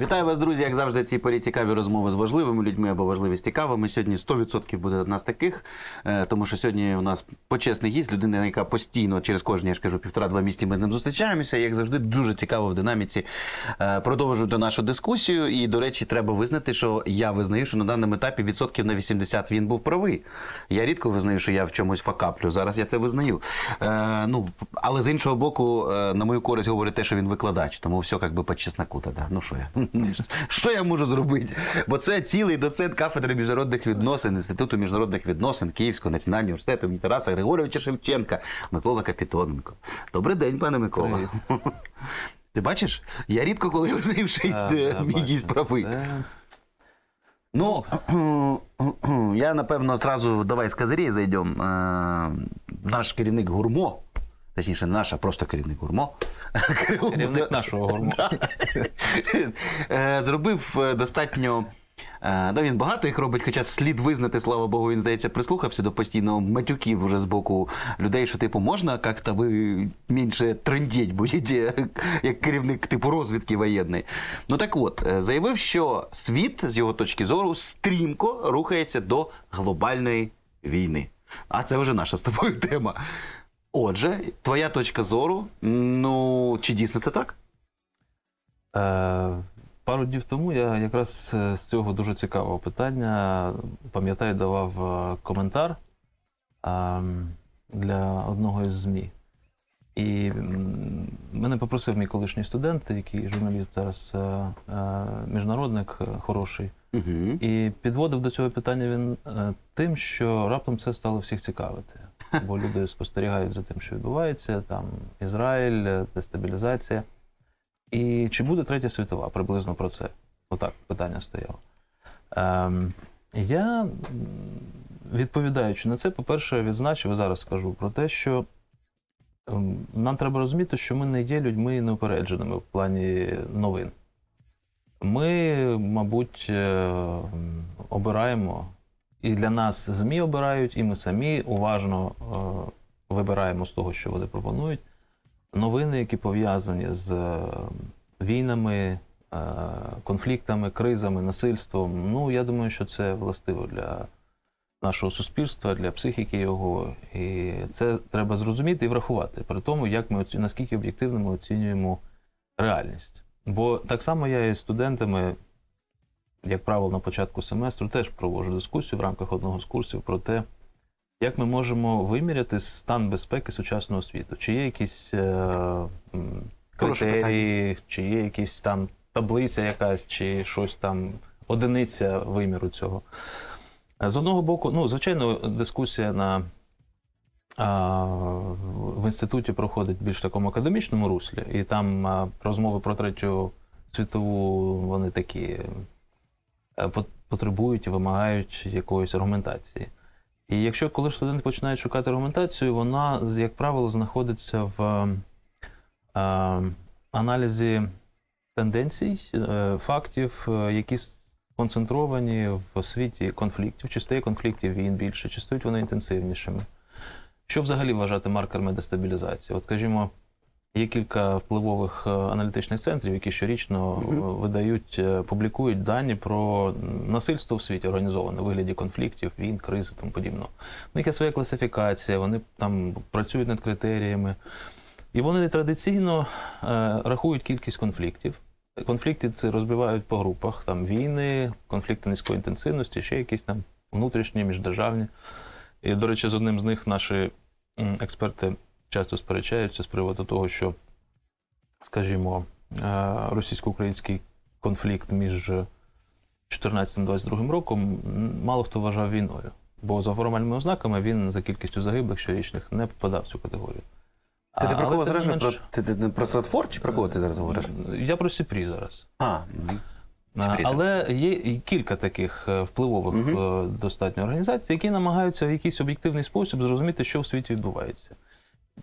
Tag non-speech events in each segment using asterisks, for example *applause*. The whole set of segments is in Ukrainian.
Вітаю вас, друзі. Як завжди, ці порі цікаві розмови з важливими людьми або важливі з цікавими. Сьогодні 100% буде одна з таких, е, тому що сьогодні у нас почесний гість, людина, яка постійно через кожні, я ж кажу, півтора-два місяці ми з ним зустрічаємося. Як завжди, дуже цікаво в динаміці е, продовжувати нашу дискусію. І, до речі, треба визнати, що я визнаю, що на даному етапі відсотків на 80 він був правий. Я рідко визнаю, що я в чомусь факаплю. Зараз я це визнаю. Е, ну, але з іншого боку, на мою користь говорить те, що він викладач, тому все як би по чесноку. Тоді. Ну що я? Що я можу зробити? Бо це цілий доцент кафедри міжнародних відносин Інституту міжнародних відносин Київського національного університету імені Тараса Григоровича Шевченка Микола Капітоненко. Добрий день, пане Микола. Ти бачиш? Я рідко коли йде мій гість правий. Ну, *clears throat* я напевно зразу давай з козирей зайдемо. Е, Наш керівник гурмо, точніше, наш, а просто керівник гурмо. *laughs* Керівник нашого гурму. *laughs* Е, зробив е, достатньо. е, Да, він багато їх робить, хоча слід визнати, слава Богу, він здається, прислухався до постійно матюків уже з боку людей, що типу можна як-то ви менше трендіть будете, як керівник типу розвідки воєнної. Ну так от, заявив, що світ з його точки зору стрімко рухається до глобальної війни. А це вже наша з тобою тема. Отже, твоя точка зору, ну чи дійсно це так? Е, Пару днів тому я якраз е, з цього дуже цікавого питання, пам'ятаю, давав е, коментар е, для одного із ЗМІ. І мене попросив мій колишній студент, який журналіст зараз е, е, міжнародник е, хороший, Угу. І підводив до цього питання він тим, що раптом це стало всіх цікавити. Бо люди спостерігають за тим, що відбувається, там Ізраїль, дестабілізація. І чи буде третя світова? Приблизно про це. Отак питання стояло. Ем, я, відповідаючи на це, по-перше, відзначив і зараз скажу про те, що нам треба розуміти, що ми не є людьми неупередженими в плані новин. Ми, мабуть, е, обираємо, і для нас ЗМІ обирають, і ми самі уважно е, вибираємо з того, що вони пропонують, новини, які пов'язані з е, війнами, конфліктами, кризами, насильством. Ну, я думаю, що це властиво для нашого суспільства, для психіки його. І це треба зрозуміти і врахувати при тому, як ми оці- наскільки об'єктивно ми оцінюємо реальність. Бо так само я із студентами, як правило, на початку семестру теж проводжу дискусію в рамках одного з курсів про те, як ми можемо виміряти стан безпеки сучасного світу. Чи є якісь е, критерії, чи є якісь там таблиця якась, чи щось там, одиниця виміру цього. З одного боку, ну, звичайно, дискусія на а, в інституті проходить більш такому академічному руслі, і там розмови про третю світову вони такі е, потребують і вимагають якоїсь аргументації. І якщо коли студенти починають шукати аргументацію, вона, як правило, знаходиться в а, аналізі тенденцій, е, фактів, е, які сконцентровані в світі конфліктів, чи стає конфліктів війн більше, чи стають вони інтенсивнішими. Що взагалі вважати маркерами дестабілізації? От, скажімо, є кілька впливових е, аналітичних центрів, які щорічно е, видають, е, публікують дані про насильство в світі організоване вигляді конфліктів, війн, кризи і тому подібного. У них є своя класифікація, вони там працюють над критеріями. І вони традиційно е, рахують кількість конфліктів. Конфлікти це розбивають по групах, там війни, конфлікти низької інтенсивності, ще якісь там внутрішні, міждержавні. І, до речі, з одним з них наші експерти часто сперечаються з приводу того, що, скажімо, е, російсько-український конфлікт між 14-22 роком мало хто вважав війною. Бо за формальними ознаками він за кількістю загиблих щорічних не попадав в цю категорію. Ти А, про кого зараз? Про, менш- ти, ти, ти про Стратфорд чи про кого ти зараз говориш? Я про Сіпрі зараз. А. Але є кілька таких е, впливових е, достатньо організацій, які намагаються в якийсь об'єктивний спосіб зрозуміти, що в світі відбувається.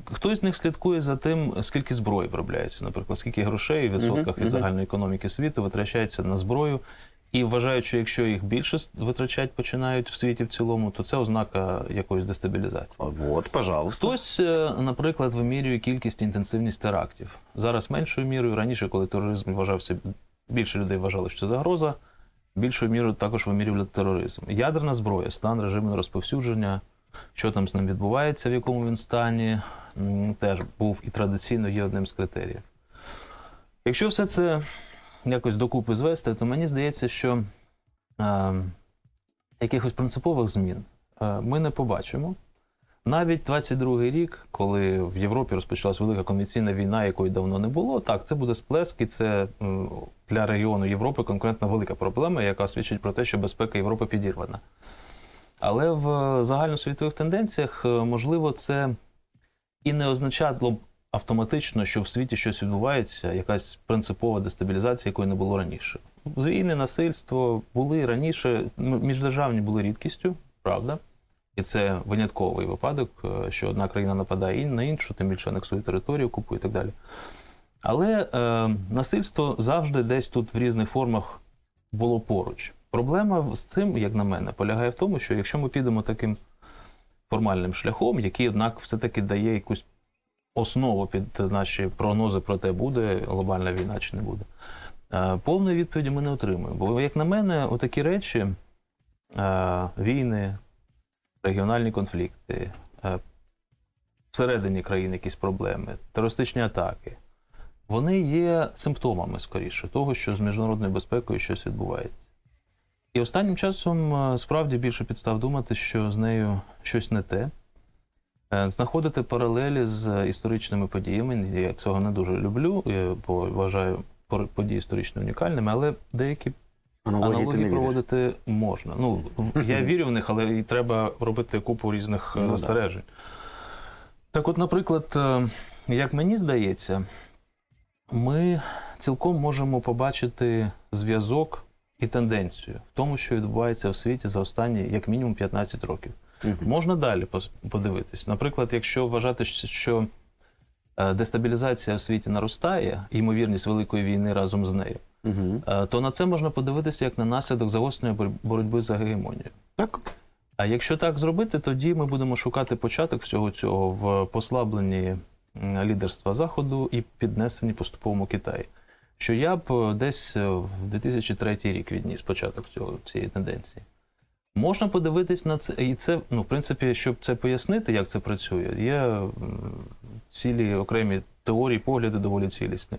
Хтось з них слідкує за тим, скільки зброї виробляється, наприклад, скільки грошей в відсотках від загальної економіки світу витрачається на зброю. І вважають, що якщо їх більше витрачать починають в світі в цілому, то це ознака якоїсь дестабілізації. От, пожалуйста. Хтось, е, наприклад, вимірює кількість і інтенсивність терактів. Зараз меншою мірою. Раніше, коли тероризм вважався більше людей вважали, що це загроза, більшою мірою також вимірювали тероризм. Ядерна зброя, стан режиму розповсюдження, що там з ним відбувається, в якому він стані, теж був і традиційно є одним з критеріїв. Якщо все це якось докупи звести, то мені здається, що е, якихось принципових змін е, ми не побачимо. Навіть 22-й рік, коли в Європі розпочалась велика конвенційна війна, якої давно не було, так, це буде сплеск, і це для регіону Європи конкретно велика проблема, яка свідчить про те, що безпека Європи підірвана. Але в загальносвітових тенденціях, е, можливо, це і не означало б автоматично, що в світі щось відбувається, якась принципова дестабілізація, якої не було раніше. Війни, насильство були раніше, міждержавні були рідкістю, правда. І це винятковий випадок, е, що одна країна нападає на іншу, тим більше анексує територію, купує і так далі. Але е, насильство завжди десь тут в різних формах було поруч. Проблема з цим, як на мене, полягає в тому, що якщо ми підемо таким формальним шляхом, який, однак, все-таки дає якусь основу під наші прогнози про те, буде глобальна війна чи не буде, е, повної відповіді ми не отримуємо. Бо, як на мене, отакі речі, е, війни, регіональні конфлікти, е, всередині країни якісь проблеми, терористичні атаки, вони є симптомами скоріше того, що з міжнародною безпекою щось відбувається. І останнім часом справді більше підстав думати, що з нею щось не те. Е, Знаходити паралелі з історичними подіями. Я цього не дуже люблю, е, бо вважаю події історично унікальними, але деякі Аналогії, Аналогії віриш? проводити можна. Ну, я *laughs* вірю в них, але і треба робити купу різних е, Ну, да. застережень. Так от, наприклад, як мені здається, ми цілком можемо побачити зв'язок і тенденцію в тому, що відбувається в світі за останні як мінімум 15 років. Можна далі подивитись. Наприклад, якщо вважати, що е, дестабілізація в світі наростає, ймовірність великої війни разом з нею, Е, то на це можна подивитися як на наслідок загострення бор- боротьби за гегемонію. Так. А якщо так зробити, тоді ми будемо шукати початок всього цього в послабленні лідерства Заходу і піднесенні поступовому Китаї. Що я б е, десь в 2003 рік відніс початок цього, цієї тенденції. Можна подивитись на це, і це, ну, в принципі, щоб це пояснити, як це працює, є цілі окремі теорії, погляди доволі цілісні.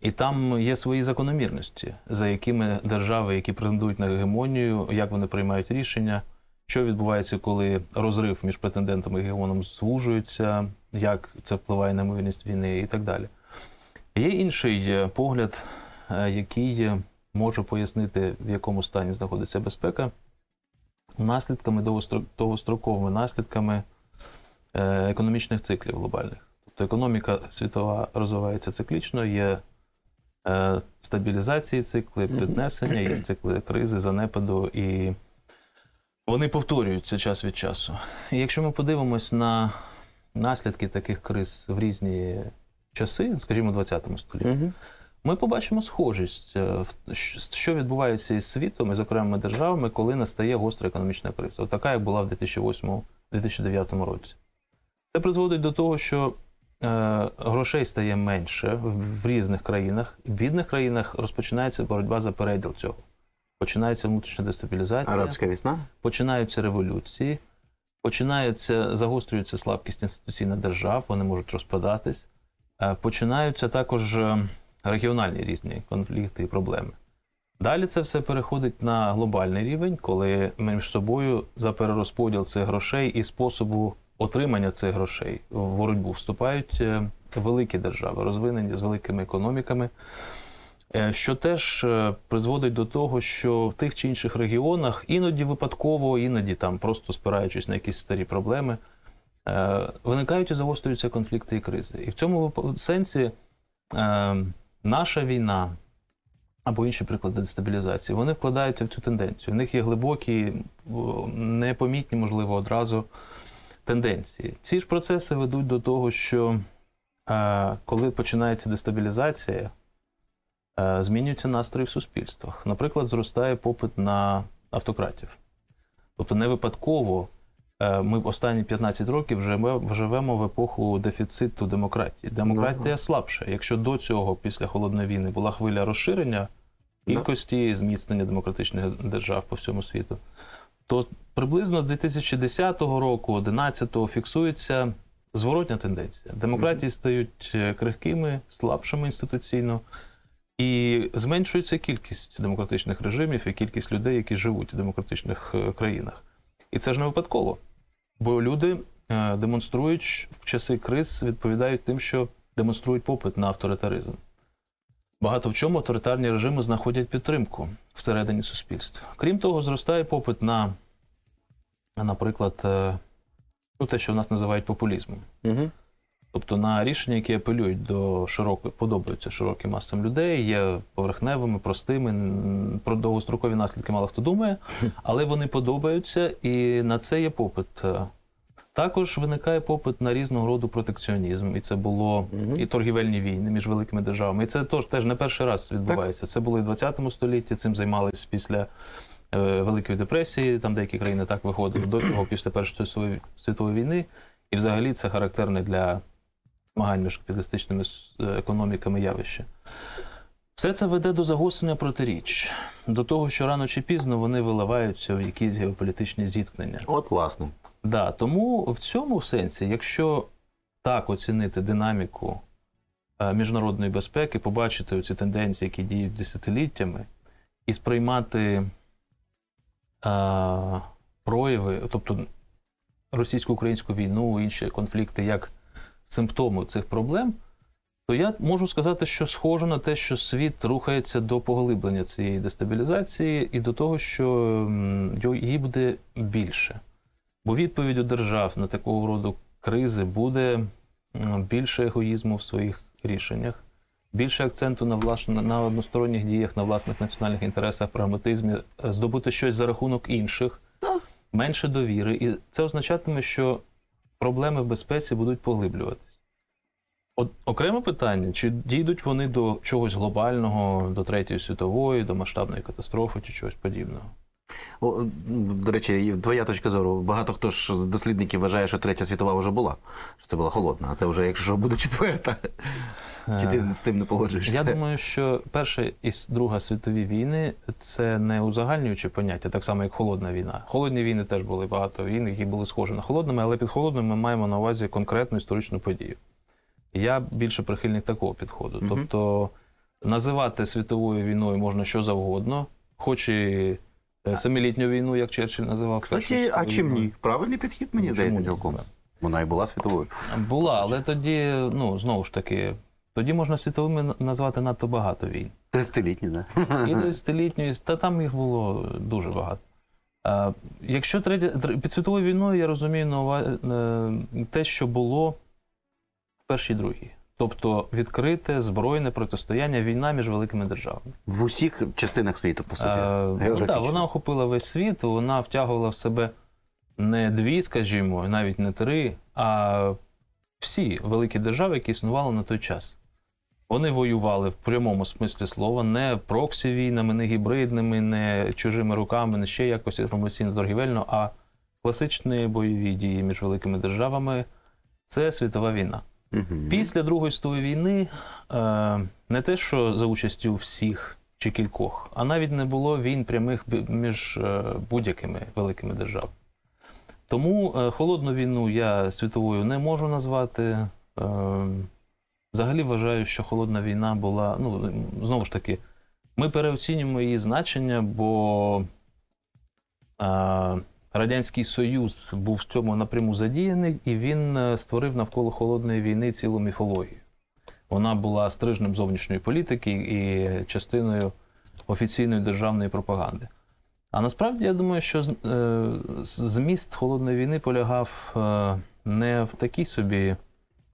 І там є свої закономірності, за якими держави, які претендують на гегемонію, як вони приймають рішення, що відбувається, коли розрив між претендентом і гегемоном звужується, як це впливає на ймовірність війни і так далі. Є інший е, погляд, е, який е, може пояснити, в якому стані знаходиться безпека, наслідками довгостро- довгостроковими наслідками е, економічних циклів глобальних. Тобто економіка світова розвивається циклічно, є е, стабілізації цикли, піднесення, є цикли кризи, занепаду, і вони повторюються час від часу. І якщо ми подивимось на наслідки таких криз в різні часи, скажімо, в ХХ столітті. Ми побачимо схожість, е, що відбувається із світом і з окремими державами, коли настає гостра економічна криза. От така, як була в 2008-2009 році. Це призводить до того, що е, грошей стає менше в, різних країнах. В бідних країнах розпочинається боротьба за переділ цього. Починається внутрішня дестабілізація Арабська весна. починаються революції, починаються, загострюється слабкість інституційних держав, вони можуть розпадатись. Е, Починаються також регіональні різні конфлікти і проблеми. Далі це все переходить на глобальний рівень, коли між собою за перерозподіл цих грошей і способу отримання цих грошей в боротьбу вступають е, великі держави, розвинені з великими економіками. Е, Що теж е, призводить до того, що в тих чи інших регіонах іноді випадково, іноді там просто спираючись на якісь старі проблеми, виникають і загострюються конфлікти і кризи. І в цьому сенсі наша війна або інші приклади дестабілізації, вони вкладаються в цю тенденцію. В них є глибокі, непомітні, можливо, одразу тенденції. Ці ж процеси ведуть до того, що е, коли починається дестабілізація, е, змінюються настрої в суспільствах. Наприклад, зростає попит на автократів. Тобто не випадково ми останні 15 років живемо, в епоху дефіциту демократії. Демократія слабша. Якщо до цього, після холодної війни, була хвиля розширення кількості зміцнення демократичних держав по всьому світу. То приблизно з 2010 року, 2011 фіксується зворотня тенденція. Демократії стають е, крихкими, слабшими інституційно, і зменшується кількість демократичних режимів і кількість людей, які живуть в демократичних е, країнах. І це ж не випадково. Бо люди е, демонструють в часи криз, відповідають тим, що демонструють попит на авторитаризм. Багато в чому авторитарні режими знаходять підтримку всередині суспільства. Крім того, зростає попит на, наприклад, е, ну, те, що в нас називають популізмом. Угу. Тобто на рішення, які апелюють до широкої, подобаються широким масам людей, є поверхневими, простими, про довгострокові наслідки мало хто думає, *laughs* але вони подобаються, і на це є попит. Також виникає попит на різного роду протекціонізм, і це було і торгівельні війни між великими державами. І це тож теж не перший раз відбувається. Це було і в 20 столітті. Цим займались після е, Великої депресії. Там деякі країни так виходили до цього, після Першої світової війни. І взагалі це характерне для змагань між капіталістичними е, економіками явище. Все це веде до загострення протиріч, до того, що рано чи пізно вони виливаються в якісь геополітичні зіткнення. От власне. Да, тому в цьому сенсі, якщо так оцінити динаміку е, міжнародної безпеки, побачити ці тенденції, які діють десятиліттями, і сприймати е, прояви, тобто російсько-українську війну, інші конфлікти, як симптоми цих проблем, то я можу сказати, що схоже на те, що світ рухається до поглиблення цієї дестабілізації і до того, що її буде більше. Бо відповідь у держав на такого роду кризи буде більше егоїзму в своїх рішеннях, більше акценту на, власне, на односторонніх діях, на власних національних інтересах, прагматизмі, е, здобути щось за рахунок інших, менше довіри. І це означатиме, що проблеми в безпеці будуть поглиблюватись. От окреме питання, чи дійдуть вони до чогось глобального, до третьої світової, до масштабної катастрофи чи чогось подібного? До речі, твоя точка зору. Багато хто ж з дослідників вважає, що третя світова вже була. Що це була холодна, а це вже, якщо що, буде четверта. Чи ти з тим не погоджуєшся? Я думаю, що Перша і Друга світові війни це не узагальнюючі поняття, так само як холодна війна. Холодні війни теж були багато війн, які були схожі на холодними, але під холодними ми маємо на увазі конкретну історичну подію. Я більше прихильник такого підходу. Тобто називати світовою війною можна що завгодно, хоч і е, семилітню війну, як Черчилль називав. Кстати, а чим ні? Правильний підхід, мені здається, цілком. Вона і була світовою. Була, але тоді, ну знову ж таки, тоді можна світовими назвати надто багато війн. Тридцятилітні, да? І 30-літньої, та там їх було дуже багато. А, якщо третя, тр- під світовою війною я розумію на е, те, що було в першій другій. Тобто відкрите збройне протистояння, війна між великими державами. В усіх частинах світу, по суті. Е, ну, да, вона охопила весь світ, вона втягувала в себе не дві, скажімо, навіть не три, а всі великі держави, які існували на той час. Вони воювали в прямому смислі слова, не проксі війнами, не гібридними, не чужими руками, не ще якось інформаційно-торгівельно, а класичні бойові дії між великими державами це світова війна. Після Другої світової війни е, не те, що за участю всіх чи кількох, а навіть не було війн прямих між е, будь-якими великими державами. Тому е, холодну війну я світовою не можу назвати. Взагалі вважаю, що холодна війна була, ну, знову ж таки, ми переоцінюємо її значення, бо Радянський Союз був в цьому напряму задіяний, і він е, створив навколо холодної війни цілу міфологію. Вона була стрижнем зовнішньої політики і частиною офіційної державної пропаганди. А насправді я думаю, що е, зміст холодної війни полягав е, не в такій собі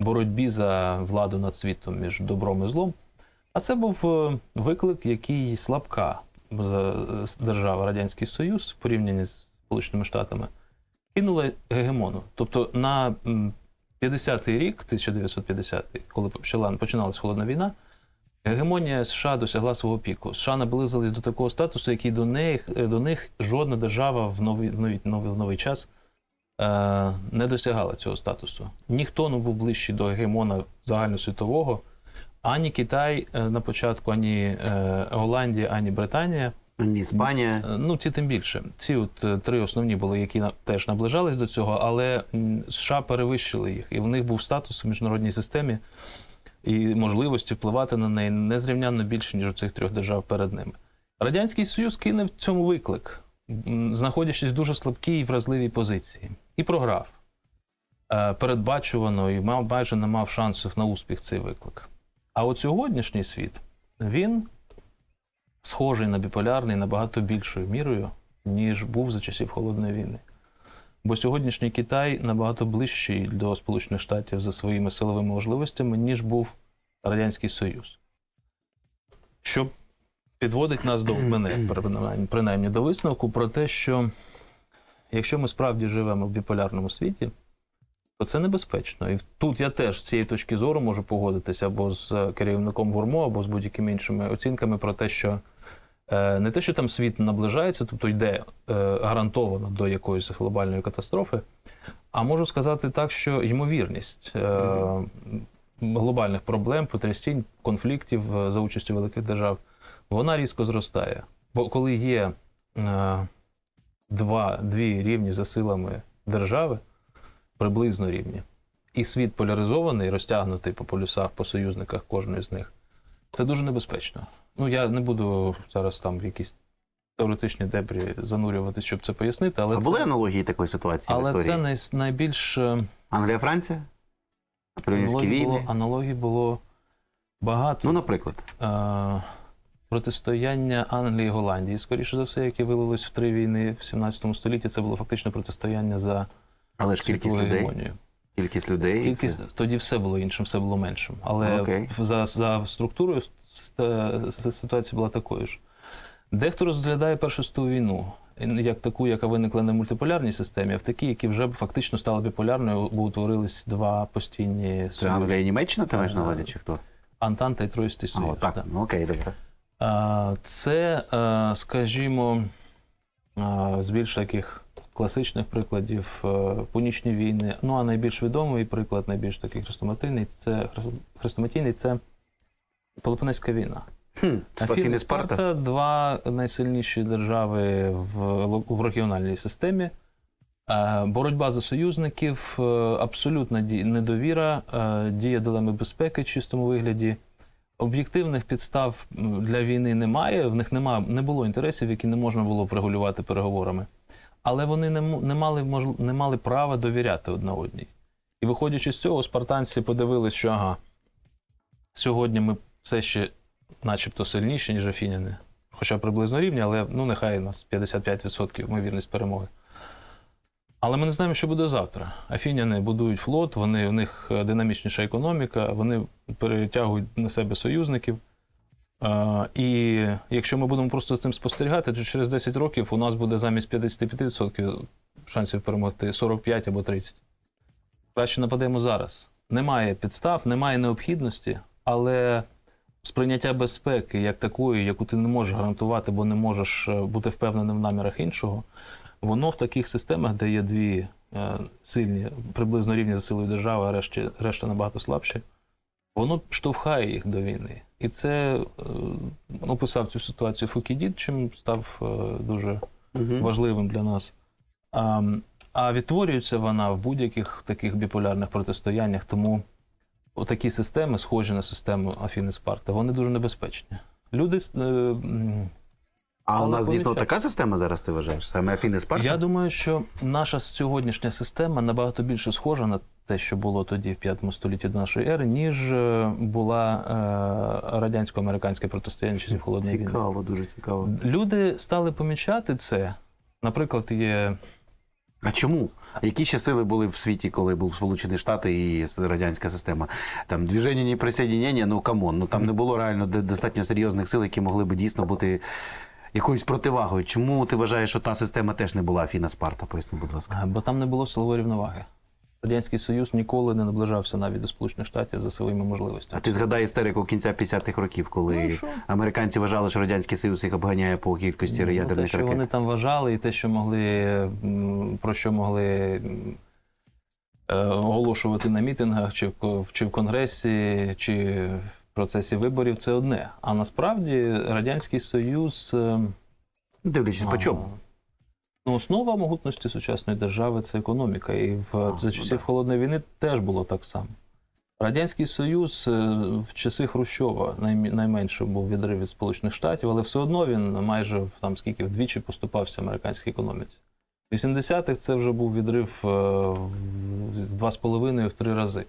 боротьбі за владу над світом між добром і злом, а це був виклик, який слабка держава Радянський Союз в порівнянні з Сполученими Штатами кинула гегемону. Тобто на 50-й рік, 1950-й, коли почала починалась холодна війна, гегемонія США досягла свого піку. США наблизились до такого статусу, який до них, до них жодна держава в новий, новий, новий, новий час е, не досягала цього статусу. Ніхто не був ближчий до гегемона загальносвітового, Ані Китай е, на початку, ані е, Голландія, ані Британія Ні, Іспанія. Е, Ну, ті тим більше. Ці от е, три основні були, які теж наближались до цього, але США перевищили їх, і в них був статус у міжнародній системі і можливості впливати на неї незрівнянно більше, ніж у цих трьох держав перед ними. Радянський Союз кинув цьому виклик, знаходячись в дуже слабкій і вразливій позиції, і програв. Е, Передбачувано і мав майже не мав шансів на успіх цей виклик. А от сьогоднішній світ він схожий на біполярний набагато більшою мірою, ніж був за часів Холодної війни. Бо сьогоднішній Китай набагато ближчий до Сполучених Штатів за своїми силовими можливостями, ніж був Радянський Союз. Що підводить нас до мене, *clears throat* принаймні, до висновку про те, що якщо ми справді живемо в біполярному світі, то це небезпечно. І тут я теж з цієї точки зору можу погодитися або з е, керівником гурмо, або з будь-якими іншими оцінками про те, що не те, що там світ наближається, тобто йде е, гарантовано до якоїсь глобальної катастрофи, а можу сказати так, що ймовірність е, глобальних проблем, потрясінь, конфліктів е, за участю великих держав, вона різко зростає. Бо коли є е, два, дві рівні за силами держави, приблизно рівні, і світ поляризований, розтягнутий по полюсах, по союзниках кожної з них, це дуже небезпечно. Ну, я не буду зараз там в якісь теоретичні дебрі занурюватися, щоб це пояснити, але А це, були аналогії такої ситуації в але історії? це най, найбільш е, Англія, Франція? Аналогій було, аналогій було багато. Ну, наприклад. Е, протистояння Англії і Голландії, скоріше за все, яке вилилось в три війни в 17 столітті, це було фактично протистояння за Але ж кількість людей. гегемонію. Кількість людей. Кількість тоді все було іншим, все було меншим. Але Окей. за, за структурою ст- ситуація була такою ж. Дехто розглядає Першу світову війну як таку, яка виникла не в мультиполярній системі, а в такій, які вже фактично стали біполярною, бо утворились два постійні Це. Англія і Німеччина, ти маєш на Е, увазі, чи хто? Антанта і Троїстий А, Союз. от так. да. Ну, окей, добре. Це, е, скажімо, е, з більш таких класичних прикладів е, Пунічні війни. Ну а найбільш відомий приклад, найбільш такий хрестоматийний, це хрестоматійний це Пелопонезька війна. Хм, Спартак Афіни і Спарта. Спарта найсильніші найсильніші держави в, в регіональній системі. Е, Боротьба за союзників, е, абсолютна недовіра, е, дія дилеми безпеки в чистому вигляді. Об'єктивних підстав для війни немає, в них нема, не було інтересів, які не можна було врегулювати переговорами. Але вони не, не, мали, не мали права довіряти одна одній. І виходячи з цього, спартанці подивились, що ага, сьогодні ми все ще начебто сильніші, ніж афіняни. Хоча приблизно рівні, але ну нехай у нас 55% ймовірність перемоги. Але ми не знаємо, що буде завтра. Афіняни будують флот, вони, у них е, динамічніша економіка, вони перетягують на себе союзників. І якщо ми будемо просто з цим спостерігати, то через 10 років у нас буде замість 55% шансів перемогти 45 або 30. Краще нападемо зараз. Немає підстав, немає необхідності, але сприйняття безпеки як такої, яку ти не можеш гарантувати, бо не можеш е, бути впевненим в намірах іншого, воно в таких системах, де є дві е, сильні, приблизно рівні за силою держави, а решті, решта набагато слабші, воно штовхає їх до війни. І це е, описав цю ситуацію Фукідід, чим став е, дуже важливим для нас. А, а відтворюється вона в будь-яких таких біполярних протистояннях, тому такі системи, схожі на систему Афіни Спарта, вони дуже небезпечні. Люди. А у нас дійсно така система зараз, ти вважаєш? Саме Афіни Спарта? Я думаю, що наша сьогоднішня система набагато більше схожа на те, що було тоді в 5 столітті до нашої ери, ніж е, була е, радянсько-американське протистояння часів холодної війни. Цікаво, дуже цікаво. Люди стали помічати це. Наприклад, є А чому? Які ще сили були в світі, коли був Сполучені Штати і радянська система? Там движение неприсоединения, ну come on, ну там не було реально достатньо серйозних сил, які могли би дійсно бути якоюсь противагою. Чому ти вважаєш, що та система теж не була Афіна Спарта? Поясни, будь ласка. Бо там не було силової рівноваги. Радянський Союз ніколи не наближався навіть до Сполучених Штатів за своїми можливостями. А ти згадай істерику кінця 50-х років, Ну, коли що? американці вважали, що радянський союз їх обганяє по кількості Ну, те, ядерних що ракет. вони там вважали, і те, що могли, про що могли е, оголошувати на мітингах, чи в, чи в Конгресі, чи процесі виборів це одне. А насправді Радянський Союз. е, Дивлячись по чому. Ну, основа могутності сучасної держави це економіка. І в за часів Холодної війни теж було так само. Радянський Союз е, в часи Хрущова найменше був відрив від Сполучених Штатів, але все одно він майже в- там скільки вдвічі поступався американській економіці. В 80-х це вже був відрив е, в два з половиною в три рази.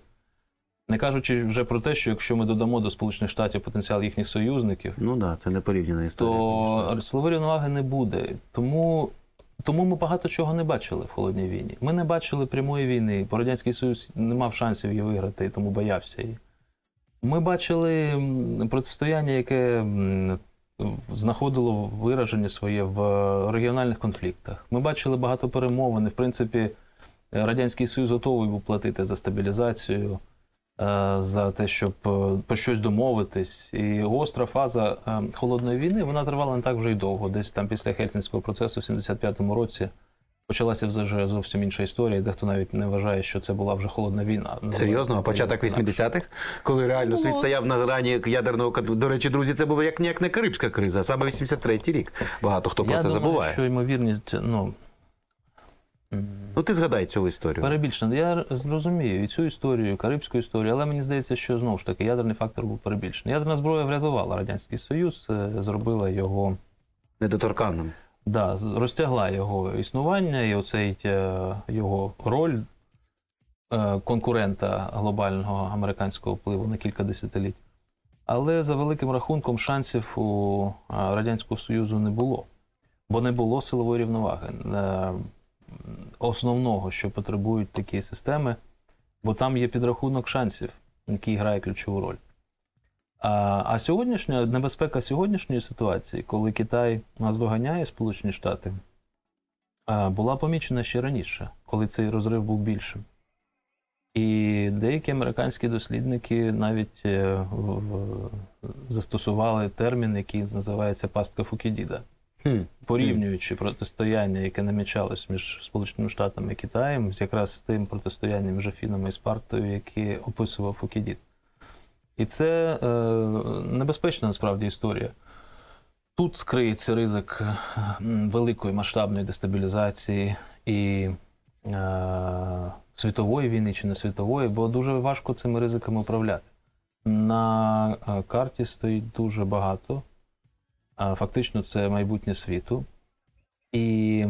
Не кажучи вже про те, що якщо ми додамо до Сполучених Штатів потенціал їхніх союзників, Ну да, це не порівняна історія. то силової рівноваги не буде. Тому, тому ми багато чого не бачили в холодній війні. Ми не бачили прямої війни, бо Радянський Союз не мав шансів її виграти, тому боявся її. Ми бачили протистояння, яке знаходило вираження своє в регіональних конфліктах. Ми бачили багато перемовин. В принципі, Радянський Союз готовий був платити за стабілізацію, е, за те, щоб е, про щось домовитись. І гостра фаза е, холодної війни вона тривала не так вже й довго. Десь там після Хельсінського процесу в 75-му році почалася вже зовсім інша історія. Дехто навіть не вважає, що це була вже холодна війна. Серйозно, а початок 80-х, коли реально світ стояв на грані ядерного До речі, друзі, це був як ніяк не Карибська криза, а саме 83-й рік. Багато хто про Я це думаю, забуває. що ймовірність, ну. Ну ти згадай цю історію. Перебільшено. Я зрозумію і цю історію, і карибську історію, але мені здається, що знову ж таки ядерний фактор був перебільшений. Ядерна зброя врятувала Радянський Союз, е, зробила його, Недоторканним. да, розтягла його існування і оцей е, його роль е, конкурента глобального американського впливу на кілька десятиліть. Але за великим рахунком шансів у Радянського Союзу не було, бо не було силової рівноваги. Основного, що потребують такі системи, бо там є підрахунок шансів, який грає ключову роль. А, а сьогоднішня небезпека сьогоднішньої ситуації, коли Китай нас доганяє Сполучені Штати, була помічена ще раніше, коли цей розрив був більшим. І деякі американські дослідники навіть е, застосували термін, який називається пастка Фукідіда. Порівнюючи протистояння, яке намічалось між Сполученими Штатами і Китаєм, якраз з тим протистоянням між Афінами і Спартою, яке описував Фукідіт. І це е, небезпечна насправді історія. Тут скриється ризик е, великої масштабної дестабілізації і е, світової війни чи не світової, бо дуже важко цими ризиками управляти. На е, карті стоїть дуже багато фактично це майбутнє світу. І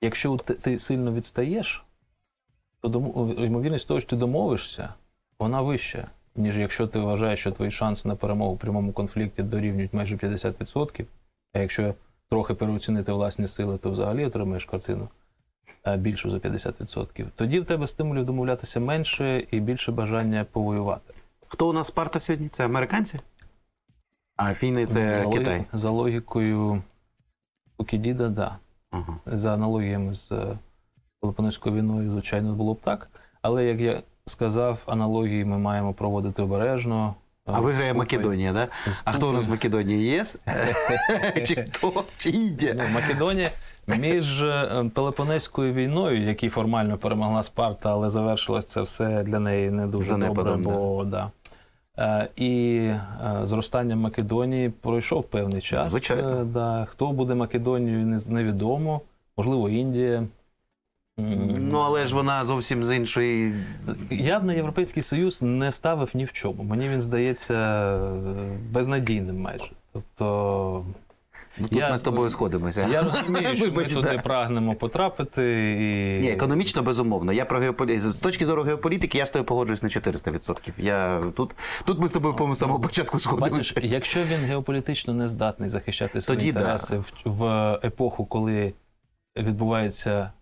якщо ти, сильно відстаєш, то ймовірність того, що ти домовишся, вона вища, ніж якщо ти вважаєш, що твої шанси на перемогу в прямому конфлікті дорівнюють майже 50%, а якщо трохи переоцінити власні сили, то взагалі отримаєш картину е, більшу за 50%. Тоді в тебе стимулів домовлятися менше і більше бажання повоювати. Хто у нас Спарта сьогодні? Це американці? А Афіни за, це логі- Китай. за логікою Фукідіда, так. Да. Ага. за аналогіями з е, Пелопонезькою війною, звичайно, було б так. Але як я сказав, аналогії ми маємо проводити обережно. А е, виграє Македонія, да? А хто у нас в. Македонії є? *laughs* Чи хто? Чи Індія? Ну, Македонія між е, Пелопонезькою війною, який формально перемогла Спарта, але завершилось це все для неї не дуже добре, бо да. Е, І зростання Македонії пройшов певний час. Звичайно. Е, Да. Хто буде Македонією, невідомо. Можливо, Індія. Ну, але ж вона зовсім з іншої. Я б на Європейський Союз не ставив ні в чому. Мені він здається е, безнадійним майже. Тобто Ну, тут Я- ми з тобою сходимося. я розумію, що ми туди прагнемо потрапити. І... Ні, економічно безумовно. Я про геополі... з точки зору геополітики я з тобою погоджуюсь на 400%. Я тут, тут ми з тобою по самого початку Бачиш, якщо він геополітично не здатний захищати свої Тоді да. в, в епоху, коли відбувається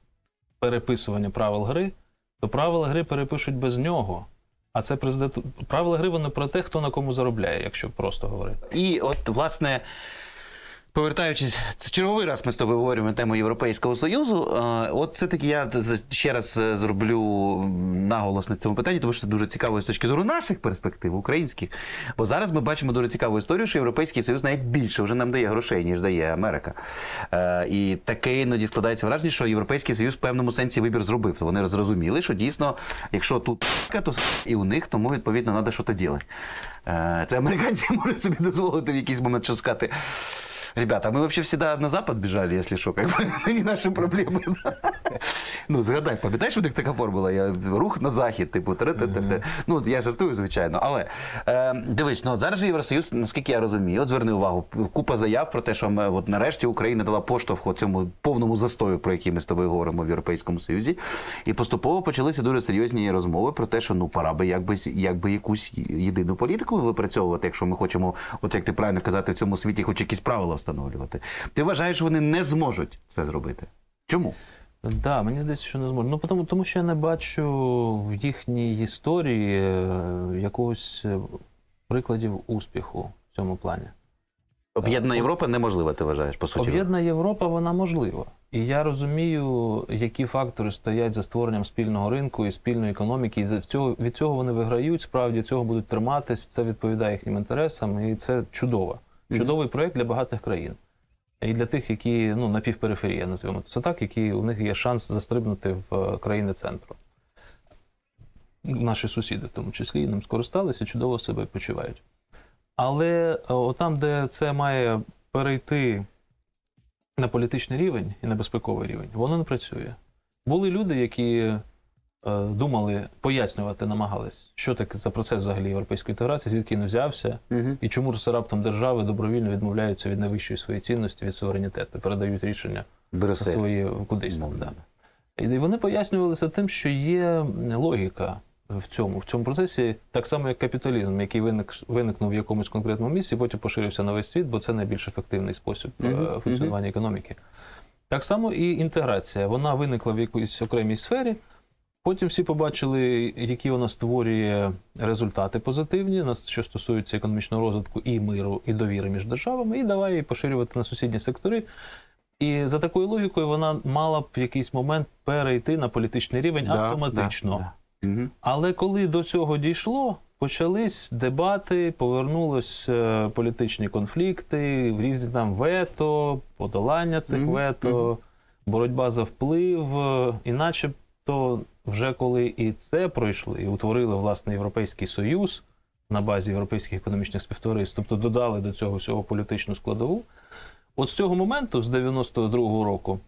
переписування правил гри, то правила гри перепишуть без нього. А це президент... правила гри вони про те, хто на кому заробляє, якщо просто говорити. І от, власне, Повертаючись, це черговий раз ми з тобою говоримо на тему Європейського Союзу. От все-таки я ще раз е, зроблю наголос на цьому питанні, тому що це дуже цікаво з точки зору наших перспектив, українських. Бо зараз ми бачимо дуже цікаву історію, що Європейський Союз навіть більше вже нам дає грошей, ніж дає Америка. Е, І таке іноді складається враження, що Європейський Союз в певному сенсі вибір зробив. Вони зрозуміли, що дійсно, якщо тут то і у них, тому відповідно треба щось робити. Це американці *laughs* можуть собі дозволити в якийсь момент що сказати. Ребята, мы вообще всегда на Запад бежали, если что, как бы, это *laughs* не наши проблемы. Ну, згадай, пам'ятаєш, у них така формула? Я рух на захід, типу, тре-те-те-те. Ну, от я жартую, звичайно. Але е, дивись, ну от зараз же Євросоюз, наскільки я розумію, от зверни увагу, купа заяв про те, що ми, от нарешті Україна дала поштовх у цьому повному застою, про який ми з тобою говоримо в Європейському Союзі. І поступово почалися дуже серйозні розмови про те, що ну пора би якби, якби якусь єдину політику випрацьовувати, якщо ми хочемо, от як ти правильно казати, в цьому світі хоч якісь правила встановлювати. Ти вважаєш, що вони не зможуть це зробити? Чому? Так, да, мені здається, що не зможу. Ну, тому, тому що я не бачу в їхній історії е, якогось е, прикладів успіху в цьому плані. Об'єднана Європа неможлива, ти вважаєш, по суті. Об'єднана Європа, вона можлива. І я розумію, які фактори стоять за створенням спільного ринку і спільної економіки. І від цього вони виграють, справді цього будуть триматись, це відповідає їхнім інтересам, і це чудово. Чудовий проєкт для багатих країн. І для тих, які ну, напівпериферія, називаємо це так, які у них є шанс застрибнути в е, країни центру. Наші сусіди, в тому числі, ним скористалися, чудово себе почувають. Але е, там, де це має перейти на політичний рівень і на безпековий рівень, воно не працює. Були люди, які думали, пояснювати, намагались, що таке за процес взагалі європейської інтеграції, звідки він взявся, Угу. і чому ж це раптом держави добровільно відмовляються від найвищої своєї цінності, від суверенітету, передають рішення Брюссель. свої кудись там. Да. І вони пояснювалися тим, що є логіка в цьому, в цьому процесі, так само як капіталізм, який виник, виникнув в якомусь конкретному місці, потім поширився на весь світ, бо це найбільш ефективний спосіб е, Мгм, функціонування економіки. Так само і інтеграція. Вона виникла в якійсь окремій сфері. Потім всі побачили, які вона створює результати позитивні, що стосуються економічного розвитку і миру, і довіри між державами, і давай її поширювати на сусідні сектори. І за такою логікою вона мала б в якийсь момент перейти на політичний рівень автоматично. Угу. Але коли до цього дійшло, почались дебати, повернулись е, політичні конфлікти, різні там вето, подолання цих Мгм, вето, боротьба за вплив. е, І начебто, вже коли і це пройшли, і утворили власне Європейський Союз на базі європейських економічних співтовариств, тобто додали до цього всього політичну складову. От з цього моменту, з 92-го року,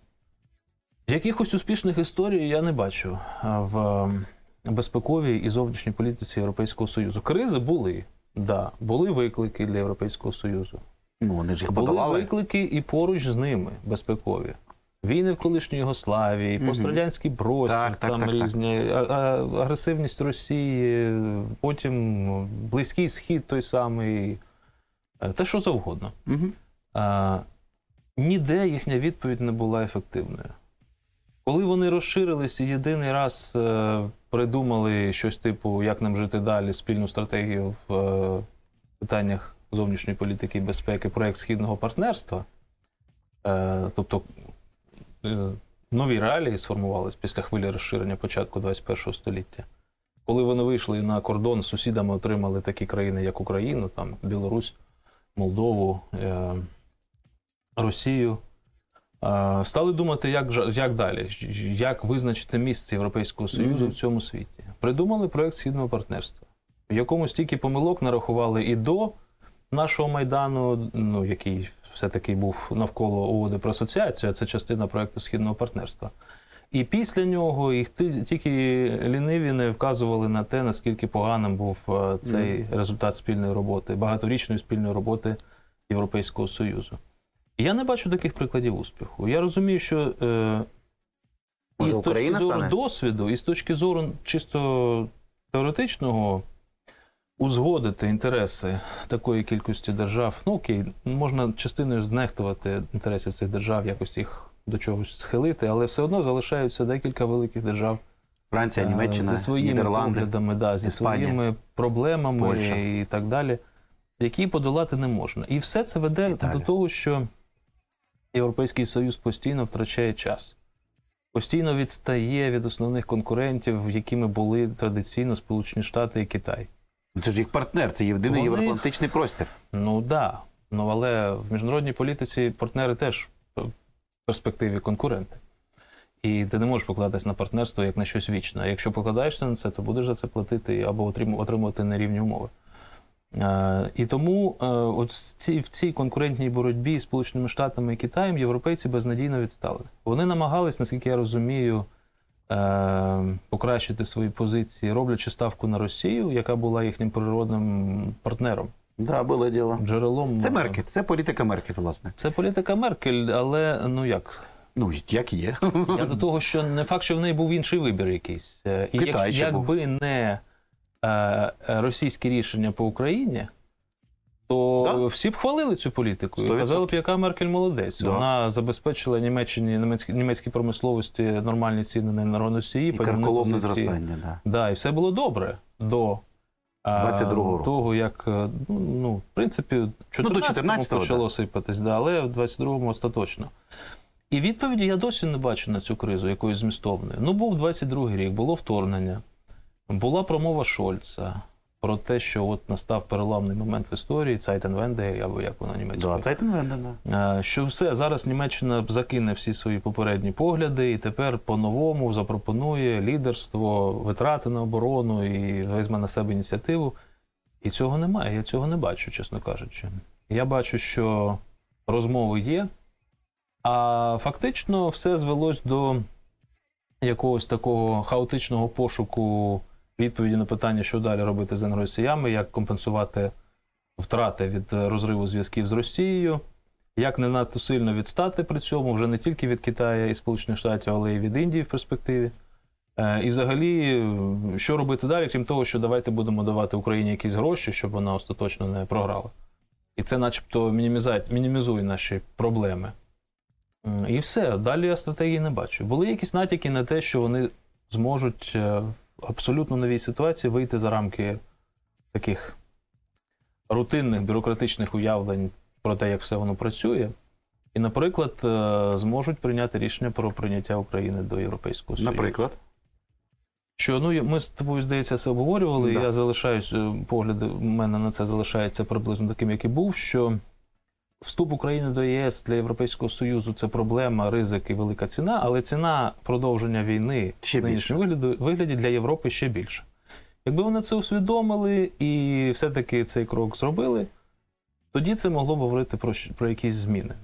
якихось успішних історій я не бачу в ем, безпековій і зовнішній політиці Європейського Союзу. Кризи були, да, були виклики для Європейського Союзу. Ну, вони ж їх Були виклики і поруч з ними безпекові. Війни в колишній Югославії, Мгм. пострадянський простір, Так, так, там так, так. різні а- агресивність Росії, потім Близький Схід той самий, е, те, що завгодно. А, ніде їхня відповідь не була ефективною. Коли вони розширились єдиний раз е, придумали щось типу, як нам жити далі, спільну стратегію в е, питаннях зовнішньої політики і безпеки, проект східного партнерства, тобто нові реалії сформувались після хвилі розширення початку 21 століття. Коли вони вийшли на кордон з сусідами, отримали такі країни, як Україну, там Білорусь, Молдову, е, Росію. Е, Стали думати, як, як далі, як визначити місце Європейського Союзу Мгм. в цьому світі. Придумали проект східного партнерства, в якому стільки помилок нарахували і до нашого майдану, ну який все-таки був навколо угоди про асоціацію, а це частина проекту східного партнерства. І після нього їх тільки ліниві не вказували на те, наскільки поганим був е, цей результат спільної роботи, багаторічної спільної роботи Європейського Союзу. Я не бачу таких прикладів успіху. Я розумію, що е, і з точки зору стане? досвіду, і з точки зору чисто теоретичного узгодити інтереси такої кількості держав. Ну окей, можна частиною знехтувати інтересів цих держав, якось їх до чогось схилити, але все одно залишаються декілька великих держав Франція, е, Німеччина, зі своїми Нідерланди. поглядами, да, зі Іспанія, своїми проблемами Польща. і так далі, які подолати не можна. І все це веде Італія. до того, що Європейський Союз постійно втрачає час, постійно відстає від основних конкурентів, якими були традиційно Сполучені Штати і Китай. Ну, Це ж їх партнер, це єдиний Вони- євроатлантичний простір. Ну так, да. ну але в міжнародній політиці партнери теж в перспективі конкуренти. І ти не можеш покладатись на партнерство як на щось вічне. А якщо покладаєшся на це, то будеш за це платити або отрим- отримувати нерівні умови. Е, і тому е, от в цій, конкурентній боротьбі з Сполученими Штатами і Китаєм європейці безнадійно відстали. Вони намагались, наскільки я розумію, покращити свої позиції, роблячи ставку на Росію, яка була їхнім природним партнером Да, було діло. джерелом. Це Меркель, це політика Меркель, власне. Це політика Меркель, але ну як? Ну, як є. Я до того, що не факт, що в неї був інший вибір якийсь. Е, І Китай як, ще був. якби не е, е, російське рішення по Україні, то Да. всі б хвалили цю політику. І 100%. казали б, яка Меркель молодець. Да. Вона забезпечила Німеччині, німецькій, німецькій промисловості нормальні ціни на енергоносії, І карколомне зростання, да. Да, і все було добре до а, 22-го року. того, як е, ну, ну, в принципі, в 14-му 14-го, почало сипатись, да, але в 22-му остаточно. І відповіді я досі не бачу на цю кризу якоїсь змістовної. Ну, був 22-й рік, було вторгнення, була промова Шольца про те, що от настав переламний момент в історії, Zeitenwende, або як воно німецькою. Да, це да. Е, що все зараз Німеччина закине всі свої попередні погляди і тепер по-новому запропонує лідерство, витрати на оборону і візьме на себе ініціативу. І цього немає. Я цього не бачу, чесно кажучи. Я бачу, що розмови є, а фактично все звелось до якогось такого хаотичного пошуку відповіді на питання, що далі робити з енергосіями, як компенсувати втрати від розриву зв'язків з Росією, як не надто сильно відстати при цьому, вже не тільки від Китаю і Сполучених Штатів, але й від Індії в перспективі. Е, І взагалі, що робити далі, крім того, що давайте будемо давати Україні якісь гроші, щоб вона остаточно не програла. І це, начебто, мінімізує, мінімізує наші проблеми. І все, далі я стратегії не бачу. Були якісь натяки на те, що вони зможуть е, абсолютно новій ситуації вийти за рамки таких рутинних бюрократичних уявлень про те, як все воно працює. І, наприклад, е, зможуть прийняти рішення про прийняття України до Європейського Союзу. Наприклад. Що ну ми з тобою здається це обговорювали. Да. і Я залишаюсь е, погляд у мене на це залишається приблизно таким, як і був. Що вступ України до ЄС для Європейського Союзу це проблема, ризик і велика ціна, але ціна продовження війни Ще в нинішньому вигляді, вигляді для Європи ще більше. Якби вони це усвідомили і все-таки цей крок зробили, тоді це могло б говорити про, про якісь зміни.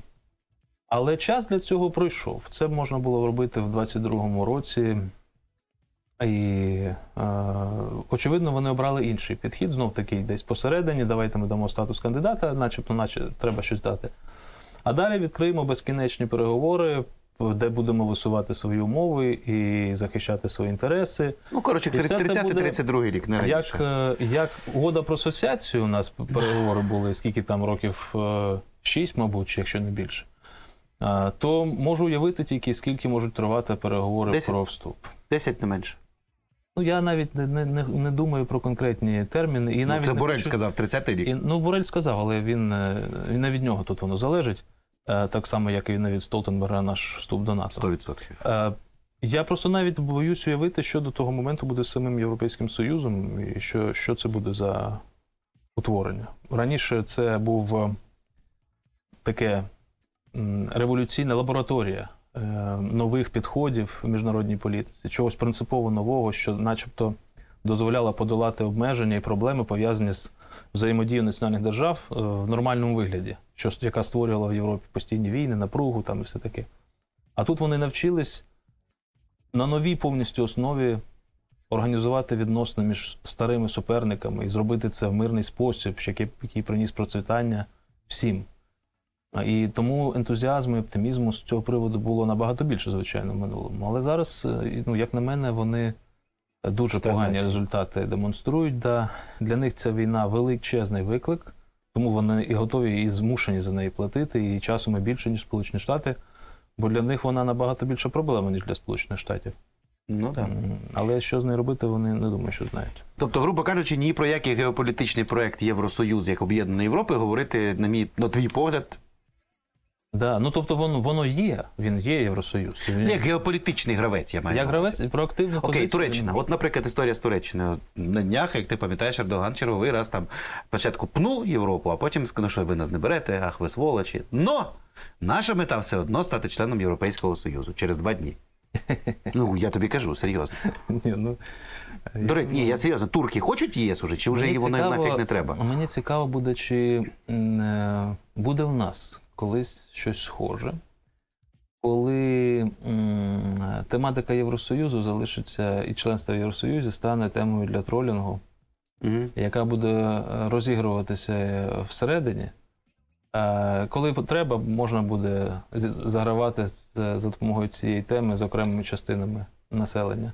Але час для цього пройшов. Це можна було робити в 22-му році. І, е, очевидно, вони обрали інший підхід, знов такий десь посередині. Давайте ми дамо статус кандидата, начебто, наче треба щось дати. А далі відкриємо безкінечні переговори, де будемо висувати свої умови і захищати свої інтереси. Ну, коротше, це буде 30-32 рік, не Як, раніше. е, як угода про асоціацію у нас переговори були, скільки там років? е, Шість, мабуть, якщо не більше. То можу уявити тільки, скільки можуть тривати переговори Десять. про вступ. 10 не менше. Ну, я навіть не, не, не, думаю про конкретні терміни. І Ну, навіть це не Борель хочу- сказав, 30-й рік. І, ну, Борель сказав, але він, е, він не від нього тут воно залежить. Е, Так само, як і не від Столтенберга наш вступ до НАТО. 100%. Е, Я просто навіть боюсь уявити, що до того моменту буде з самим Європейським Союзом, і що, що це буде за утворення. Раніше це був таке революційна лабораторія нових підходів в міжнародній політиці, чогось принципово нового, що, начебто, дозволяло подолати обмеження і проблеми, пов'язані з взаємодією національних держав е, в нормальному вигляді, що, яка створювала в Європі постійні війни, напругу там і все таке. А тут вони навчились на новій повністю основі організувати відносини між старими суперниками і зробити це в мирний спосіб, який приніс процвітання всім. І тому ентузіазму і оптимізму з цього приводу було набагато більше, звичайно, в минулому. Але зараз, е, ну, як на мене, вони дуже Стагнація. погані результати демонструють. Да. Для них ця війна величезний виклик, тому вони і готові, і змушені за неї платити, і часом і більше, ніж Сполучені Штати. Бо для них вона набагато більша проблема, ніж для Сполучених Штатів. Ну так. Але що з нею робити, вони не думаю, що знають. Тобто, грубо кажучи, ні про який геополітичний проект Євросоюз як об'єднаної Європи говорити, на мій на твій погляд, Да. Ну тобто воно, воно є, він є Євросоюз. Він- Як геополітичний гравець, я маю. Як гравець проактивну Окей, позицію. Туреччина. він- От, наприклад, історія з Туреччиною. На днях, як ти пам'ятаєш, Ердоган черговий раз там спочатку пнув Європу, а потім сказав, що ви нас не берете, ах, ви сволочі. Но наша мета все одно стати членом Європейського Союзу через два дні. *laughs* Ну, я тобі кажу, серйозно. Ні, ну, До речі, ні, я серйозно, турки хочуть ЄС уже, чи вже їй воно нафіг не треба? Мені цікаво буде, чи е, буде в нас колись щось схоже, коли м, тематика Євросоюзу залишиться і членство в Євросоюзі стане темою для тролінгу, Мгм. яка буде е, розігруватися всередині. Е, Коли треба, можна буде загравати за допомогою цієї теми з окремими частинами населення.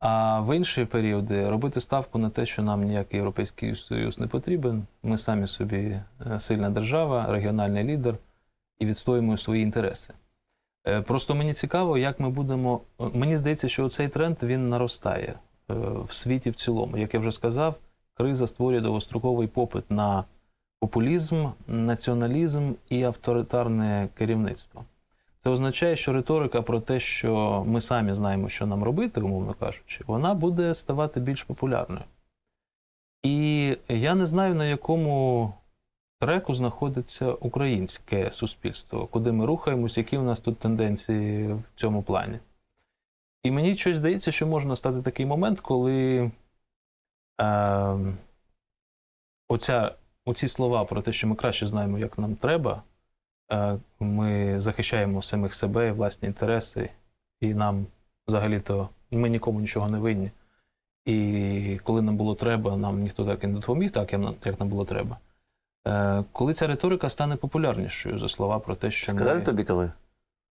А в інші періоди робити ставку на те, що нам ніякий Європейський Союз не потрібен. Ми самі собі е, сильна держава, регіональний лідер і відстоюємо свої інтереси. Е, Просто мені цікаво, як ми будемо. Мені здається, що цей тренд він наростає е, в світі в цілому. Як я вже сказав, криза створює довгостроковий попит на популізм, націоналізм і авторитарне керівництво. Це означає, що риторика про те, що ми самі знаємо, що нам робити, умовно кажучи, вона буде ставати більш популярною. І я не знаю, на якому треку знаходиться українське суспільство, куди ми рухаємось, які у нас тут тенденції в цьому плані. І мені щось здається, що може настати такий момент, коли е, оця, оці слова про те, що ми краще знаємо, як нам треба, ми захищаємо самих себе і власні інтереси, і нам взагалі-то ми нікому нічого не винні. І коли нам було треба, нам ніхто так і не допоміг, так як нам- було треба. Е, Коли ця риторика стане популярнішою за слова про те, що Сказали ми... тобі коли?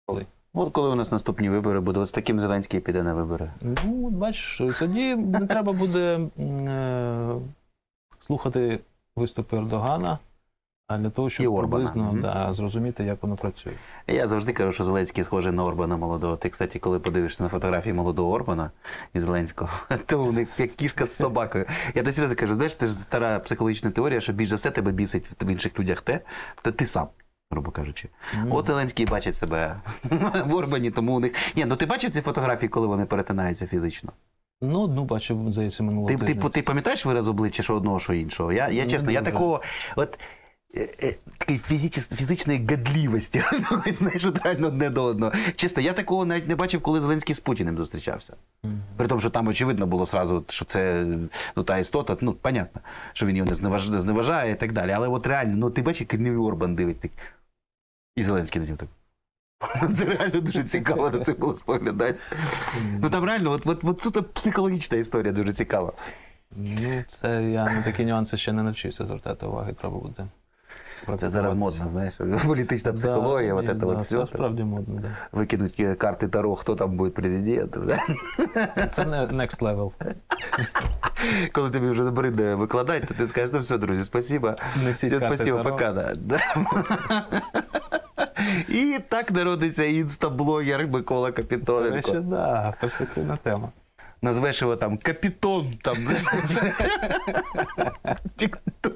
Коли? От коли у нас наступні вибори будуть, от з таким Зеленський піде на вибори. Ну, бачиш, тоді не треба буде е, слухати виступи Ердогана, для того, щоб Орбана. приблизно Мгм. да, зрозуміти, як воно працює. Я завжди кажу, що Зеленський схожий на Орбана молодого. Ти, кстати, коли подивишся на фотографії молодого Орбана і Зеленського, *laughs* то у них як кішка з собакою. Я ти серйозно кажу, знаєш, це ж стара психологічна теорія, що більш за все тебе бісить в інших людях те, хто ти сам. Грубо кажучи, Мгм. от Зеленський бачить себе *laughs* в Орбані, тому у них. Ні, ну ти бачив ці фотографії, коли вони перетинаються фізично? Ну, одну бачив, здається, минулого Ти, ти, тижня. ти пам'ятаєш вираз обличчя що одного, що іншого? Я, я Ну, чесно, я дуже. такого, от е, е, фізичес- фізичної гадливості, *laughs* знаєш, от реально одне до одного. Чесно, я такого навіть не бачив, коли Зеленський з Путіним зустрічався. Мгм. При тому, що там очевидно було сразу, що це ну, та істота, ну, понятно, що він його не зневажає, не зневажає і так далі. Але от реально, ну ти бачиш, як Орбан дивиться. Так... І Зеленський на нього так. *laughs* Це реально дуже цікаво на це було споглядати. Ну там реально, от, от, от суто психологічна історія дуже цікава. Ну, це я на такі нюанси ще не навчився звертати уваги, треба буде. Це зараз модно, знаєш, *laughs* політична психологія, да, от це да, от це все. справді модно, да. Викинуть е, карти Таро, хто там буде президентом. да? Це next level. *laughs* Коли тобі вже набриде викладати, то ти скажеш, ну все, друзі, спасибо. Несіть Все, карти спасибо, Таро. пока. Да. *laughs* І так народиться інстаблогер Микола До речі, Капітоненко. да, перспективна тема. Назвеш його там Капітон. Там. Тік-ток.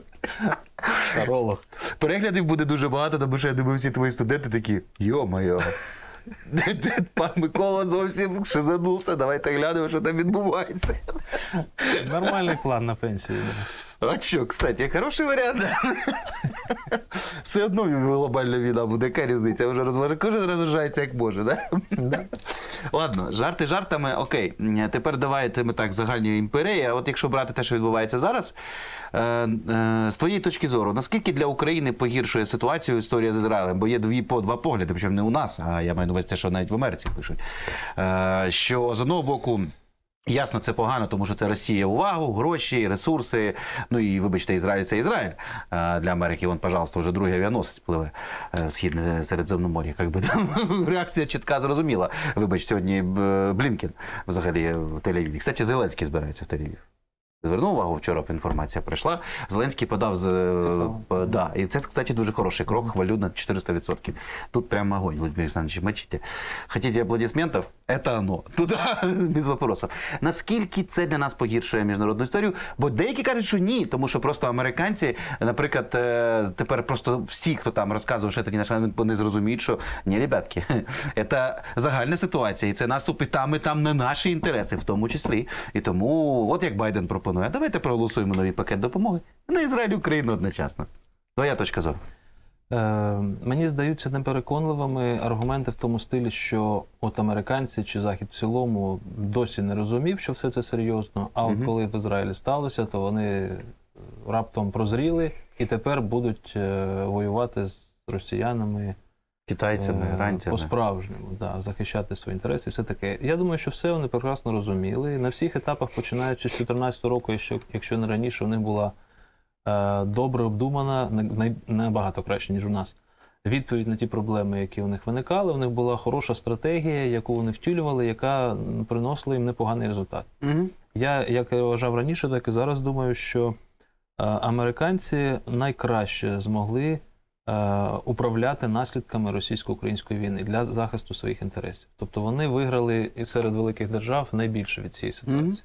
Таролог. Переглядів буде дуже багато, тому що я думаю, всі твої студенти такі, йо-моє. *laughs* Пан Микола зовсім шизанувся, давайте глянемо, що там відбувається. Нормальний план на пенсію. А що, кстати, хороший варіант. *laughs* Все одно глобальна війна буде, яка різниця? Вже розважає, кожен розважається як може, да? Да. *laughs* Ладно, жарти жартами, окей. Тепер давайте ми так загальні імперії. А от якщо брати те, що відбувається зараз, е, е, з твоєї точки зору, наскільки для України погіршує ситуацію історія з Ізраїлем? Бо є дві по два погляди, причому не у нас, а я маю на увазі те, що навіть в Америці пишуть. Е, що з одного боку. Ясно, це погано, тому що це Росія увагу, гроші, ресурси. Ну і вибачте, Ізраїль це Ізраїль. Для Америки, вон, пожалуйста, вже другий авіаносець пливе е, в східне Середземномор'я. Якби там *laughs* реакція чітка зрозуміла. Вибач, сьогодні е, Блінкен взагалі в Тель-Авіві. Кстати, Зеленський збирається в Тель-Авів. Звернув увагу, вчора інформація прийшла. Зеленський подав з е, да, і це, кстати, дуже хороший крок. Хвалю на 400%. Тут прямо огонь, Владимир Александрович, мочите. Хотите аплодисментов? Это оно. Тут *laughs* без вопросов. Наскільки це для нас погіршує міжнародну історію? Бо деякі кажуть, що ні, тому що просто американці, наприклад, е, тепер просто всі, хто там розказував, що це не наш момент, вони зрозуміють, що ні, ребятки, *laughs* це загальна ситуація, і це наступ і там, і там на наші інтереси, в тому числі. І тому, от як Байден пропонує, давайте проголосуємо новий пакет допомоги на Ізраїль і Україну одночасно. Твоя точка зору. Е, мені здаються непереконливими аргументи в тому стилі, що от американці чи Захід в цілому досі не розумів, що все це серйозно. А от Мгм. коли в Ізраїлі сталося, то вони раптом прозріли і тепер будуть е, воювати з росіянами Китайцями, іранцями. по-справжньому, да, захищати свої інтереси і все таке. Я думаю, що все вони прекрасно розуміли. На всіх етапах, починаючи з 2014 року, якщо, якщо не раніше, у них була е, добре обдумана, не- най- набагато краще, ніж у нас. Відповідь на ті проблеми, які у них виникали, у них була хороша стратегія, яку вони втілювали, яка приносила їм непоганий результат. Угу. Я, як і вважав раніше, так і зараз думаю, що е, американці найкраще змогли управляти наслідками російсько-української війни для захисту своїх інтересів. Тобто вони виграли і серед великих держав найбільше від цієї ситуації.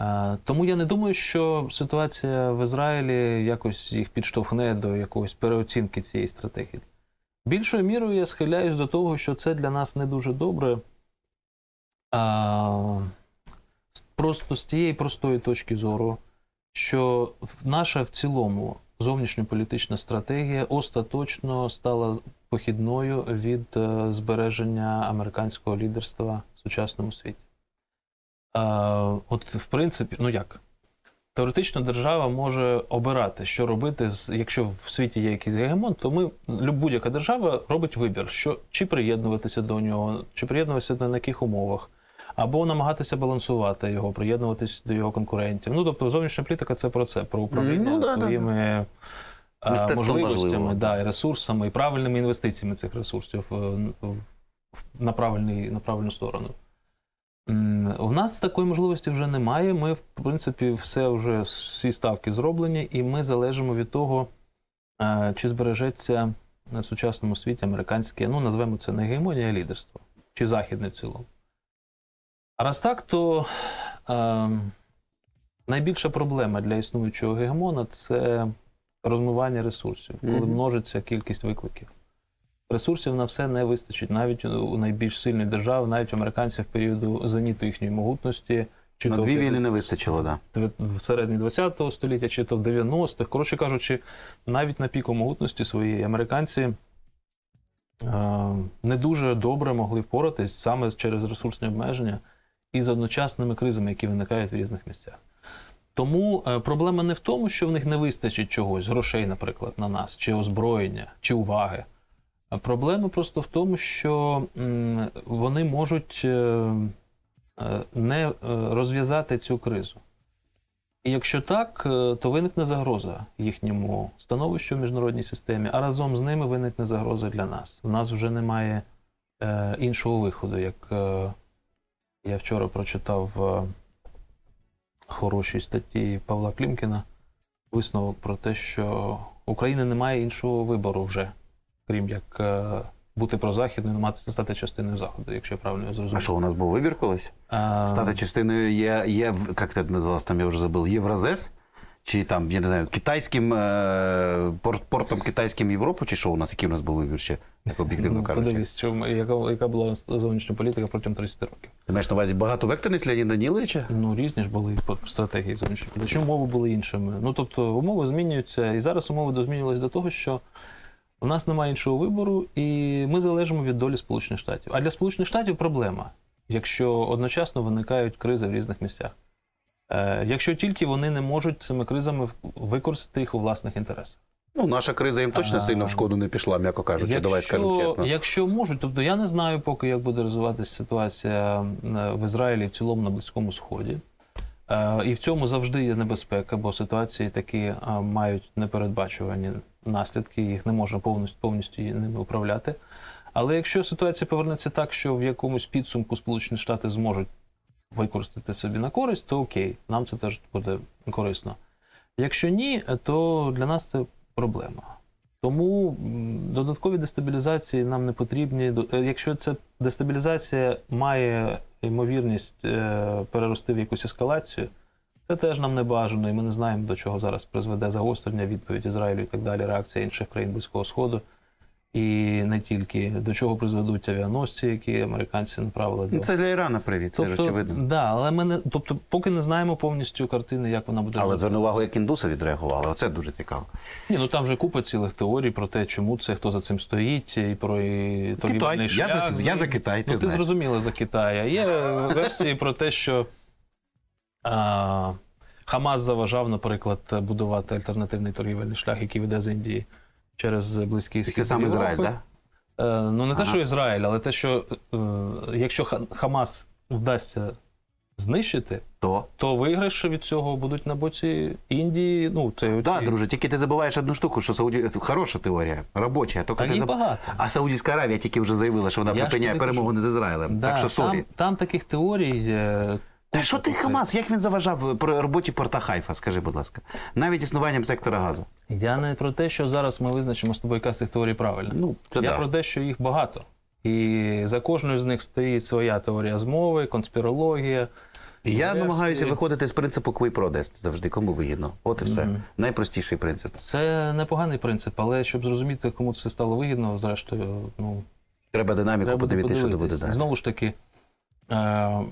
Е, Тому я не думаю, що ситуація в Ізраїлі якось їх підштовхне до якогось переоцінки цієї стратегії. Більшою мірою я схиляюсь до того, що це для нас не дуже добре. А, просто з тієї простої точки зору, що наша в цілому зовнішньополітична стратегія остаточно стала похідною від е, збереження американського лідерства в сучасному світі. От, в принципі, ну як? Теоретично держава може обирати, що робити, якщо в світі є якийсь гегемон, то ми будь-яка держава робить вибір, що чи приєднуватися до нього, чи приєднуватися на яких умовах, або намагатися балансувати його, приєднуватися до його конкурентів. Ну тобто зовнішня політика це про це, про управління Ну, да, да, своїми а, Мистецтво можливостями, да, і ресурсами, і правильними інвестиціями цих ресурсів е, в- в- на, правильний, на правильну сторону. У нас такої можливості вже немає. Ми, в принципі, все вже всі ставки зроблені, і ми залежимо від того, е, чи збережеться на сучасному світі американське, ну назвемо це не гегемонія, а лідерство, чи західне в цілому. А раз так, то е, найбільша проблема для існуючого гегемона це розмивання ресурсів, коли Мгм. множиться кількість викликів. Ресурсів на все не вистачить, навіть у найбільш сильних держав, навіть у американців в періоду зеніту їхньої могутності. Чи На то дві війни не вистачило, да. в середині 20 століття, чи то в 90-х. Коротше кажучи, навіть на піку могутності своєї американці е, не дуже добре могли впоратись саме через ресурсні обмеження і з одночасними кризами, які виникають в різних місцях. Тому е, проблема не в тому, що в них не вистачить чогось, грошей, наприклад, на нас, чи озброєння, чи уваги. Проблема просто в тому, що вони можуть е, е, не розв'язати цю кризу. І якщо так, то виникне загроза їхньому становищу в міжнародній системі, а разом з ними виникне загроза для нас. У нас вже немає іншого виходу, як я вчора прочитав хороші хорошій статті Павла Клімкіна висновок про те, що Україна не має іншого вибору вже, крім як е, бути прозахідною, мати стати частиною заходу, якщо я правильно А що у нас був вибір колись? А, Стати частиною є, є як ти назвалась там я вже забув, Євразес? Чи там, я не знаю, китайським е, порт, портом китайським Європу, чи що у нас, який у нас був вибір ще, як об'єктивно ну, кажучи? подивись, що яка, яка була зовнішня політика протягом 30 років. Ти маєш на увазі багатовекторність Леоніда Даніловича? Ну, різні ж були стратегії зовнішньої політики. Умови були іншими. Ну, тобто, умови змінюються, і зараз умови дозмінювалися до того, що у нас немає іншого вибору, і ми залежимо від долі Сполучених Штатів. А для Сполучених Штатів проблема, якщо одночасно виникають кризи в різних місцях. Е, якщо тільки вони не можуть цими кризами використати їх у власних інтересах. Ну, наша криза їм точно А, сильно в шкоду не пішла, м'яко кажучи, давай скажемо чесно. Якщо можуть, тобто я не знаю поки, як буде розвиватися ситуація е, в Ізраїлі в цілому на Близькому Сході. Е, І в цьому завжди є небезпека, бо ситуації такі е, мають непередбачувані наслідки, їх не можна повністю, повністю ними управляти. Але якщо ситуація повернеться так, що в якомусь підсумку Сполучені Штати зможуть використати собі на користь, то окей, нам це теж буде корисно. Якщо ні, то для нас це проблема. Тому додаткові дестабілізації нам не потрібні. Е, Якщо ця дестабілізація має ймовірність е, перерости в якусь ескалацію, це теж нам не бажано, і ми не знаємо, до чого зараз призведе загострення, відповідь Ізраїлю і так далі, реакція інших країн Близького Сходу. І не тільки до чого призведуть авіаносці, які американці направили до Ну, Це для Ірана привіт, це ж тобто, очевидно. да, але ми не, тобто, поки не знаємо повністю картини, як вона буде. Але зверну увагу, як індуси відреагували. Оце дуже цікаво. Ні, ну там вже купа цілих теорій про те, чому це, хто за цим стоїть, і про і торгівельний Я за- я за Китай, ти Ну, ти зрозуміло за Китай. А є версії про те, що а, Хамас заважав, наприклад, будувати альтернативний торгівельний шлях, який веде з Індії через Близький Схід. це саме Європи. Ізраїль, так? Е, Ну, не те, що Ізраїль, але те, що е, якщо Хамас вдасться знищити, То. то виграші від цього будуть на боці Індії. Ну, це. Так, друже, тільки ти забуваєш одну штуку, що Сауді... хороша теорія, робоча. Тільки ти заб... багато. А Саудівська Аравія тільки вже заявила, що вона Я припиняє тобі перемовини з Ізраїлем. Да, так що sorry. там, там таких теорій. Е, Та що ти. Хамас? Як він заважав про роботі порта Хайфа? Скажи, будь ласка, навіть існуванням сектора газу. Я не про те, що зараз ми визначимо з тобою, яка з цих теорій правильна. Ну, це Я да. про те, що їх багато. І за кожною з них стоїть своя теорія змови, конспірологія. Я версії. намагаюся виходити з принципу квий продест завжди, кому вигідно. От і все. Мгм. Найпростіший принцип. Це непоганий принцип, але щоб зрозуміти, кому це стало вигідно, зрештою, ну, Треба динаміку треба буде подивитися, що буде далі. Знову ж таки, е,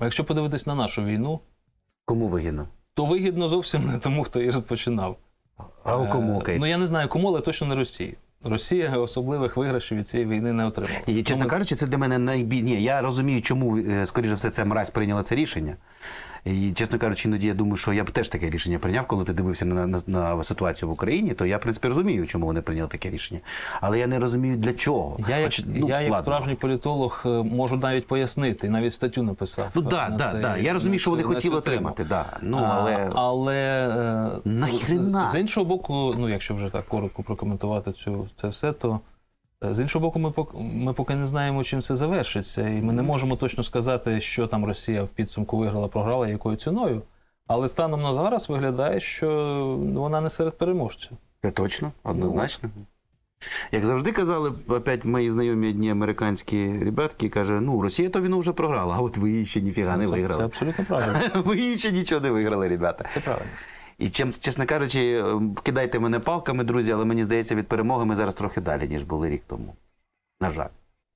якщо подивитись на нашу війну, Кому вигідно? то вигідно зовсім не тому, хто її розпочинав. А у кому Е, окей? Ну я не знаю кому, але точно не Росії. Росія особливих виграшів від цієї війни не отримала. І, чесно Тому- кажучи, це для мене найбідні? Я розумію, чому, е, скоріше все, це мразь прийняла це рішення. І, чесно кажучи, іноді я думаю, що я б теж таке рішення прийняв, коли ти дивився на, на, на ситуацію в Україні, то я, в принципі, розумію, чому вони прийняли таке рішення. Але я не розумію, для чого. Я як, Хоч, ну, я, як справжній політолог, е, можу навіть пояснити, навіть статтю написав. Ну е, так, на да, цей- да. Я розумію, що вони хотіли отримати, да. ну, А, але... але е, з, з іншого боку, ну якщо вже так коротко прокоментувати цю це все, то е, з іншого боку, ми поки, ми поки не знаємо, чим це завершиться, і ми не можемо точно сказати, що там Росія в підсумку виграла, програла, якою ціною. Але станом на зараз виглядає, що вона не серед переможців. Це точно, однозначно. Як завжди казали, опять мої знайомі одні американські ребятки, каже, ну, Росія то війну вже програла, а от ви її ще ніфіга не це, це абсолютно правильно. *laughs* Ви її ще нічого не виграли, ребята. Це правильно. І чим, чесно кажучи, кидайте мене палками, друзі, але мені здається, від перемоги ми зараз трохи далі, ніж були рік тому. На жаль.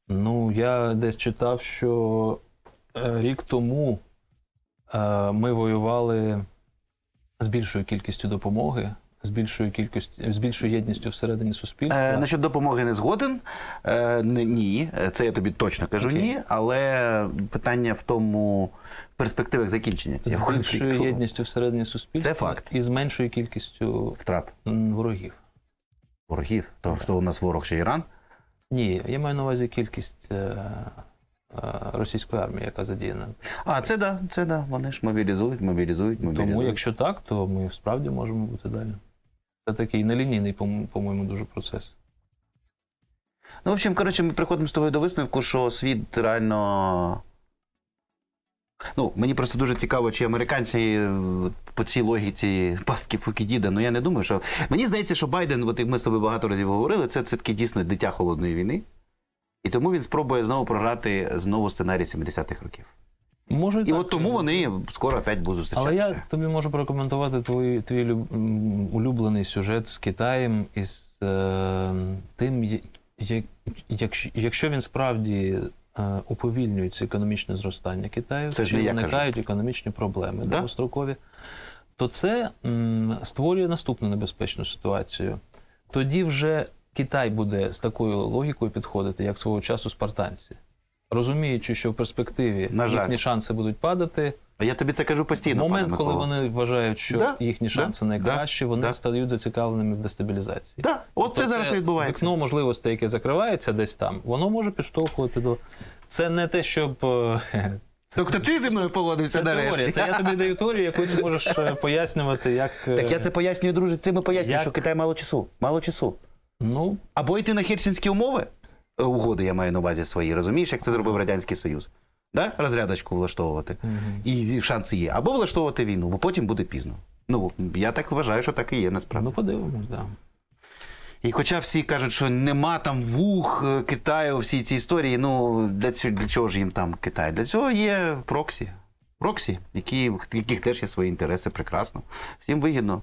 Ну, я десь читав, що е, рік тому е, ми воювали з більшою кількістю допомоги, з більшою кількістю, з більшою єдністю всередині суспільства. Е, насчет допомоги не згоден. Е, ні, це я тобі точно кажу Окей. ні. Але питання в тому перспективах закінчення з більшою конфлікту. єдністю всередині суспільства Це факт. і з меншою кількістю Втрат ворогів. ворогів. То що у нас ворог ще Іран. Ні, я маю на увазі кількість е, е, російської армії, яка задіяна. А, це да, це да. Вони ж мобілізують, мобілізують, мобілізують. Тому, якщо так, то ми справді можемо бути далі. Це такий нелінійний, по- по-моєму, дуже процес. Ну, в общем, коротше, ми приходимо з тобою до висновку, що світ реально. Ну, мені просто дуже цікаво, чи американці е, по цій логіці пастки Фукідіда. Ну я не думаю, що. Мені здається, що Байден, от ми з тобою багато разів говорили, це все-таки дійсно дитя холодної війни. І тому він спробує знову програти знову сценарій 70-х років. Може, І так. от тому вони скоро опять будуть Але я тобі можу прокоментувати твій, твій люб- улюблений сюжет з Китаєм і з е, тим, як, якщо, якщо він справді е, уповільнюється економічне зростання Китаю, Це чи виникають економічні проблеми Да? довгострокові, то це м, створює наступну небезпечну ситуацію. Тоді вже Китай буде з такою логікою підходити, як свого часу спартанці. Розуміючи, що в перспективі На жаль. їхні шанси будуть падати, А я тобі це кажу постійно. момент, пане коли Микола. вони вважають, що Да, їхні да, шанси найкращі, да, вони да. стають зацікавленими в дестабілізації. Да, от це Тобто зараз відбувається. Вікно можливостей, яке закривається десь там, воно може підштовхувати до. Це не те, щоб. е, *laughs* Тобто ти зі мною поводився Це теорія. нарешті. Це я тобі даю теорію, яку ти можеш е, *laughs* пояснювати, як. е, Так я це пояснюю, друже, цим і пояснюю, Як? що Китай мало часу. Мало часу. Ну, Або йти на хельсінські умови, угоди я маю на увазі свої, розумієш, як це зробив Радянський Союз. да? розрядочку влаштовувати. І шанси є. Або влаштовувати війну, бо потім буде пізно. Ну, я так вважаю, що так і є насправді. Ну, подивимось, так. Да. І хоча всі кажуть, що нема там вух е, Китаю, всі ці історії, ну для цього, для чого ж їм там Китай? Для цього є проксі. Проксі, які, яких теж є свої інтереси, прекрасно. Всім вигідно